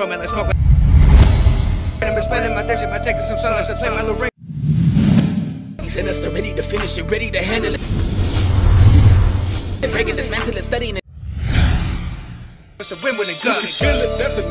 intro, man, let's smoke. I've been spending my days, my taking some sunlight to play my little ring. He's in us they're ready to finish it, ready to handle it. And break it, dismantle studying it. It's the win when it goes. Kill it, that's a Nazi.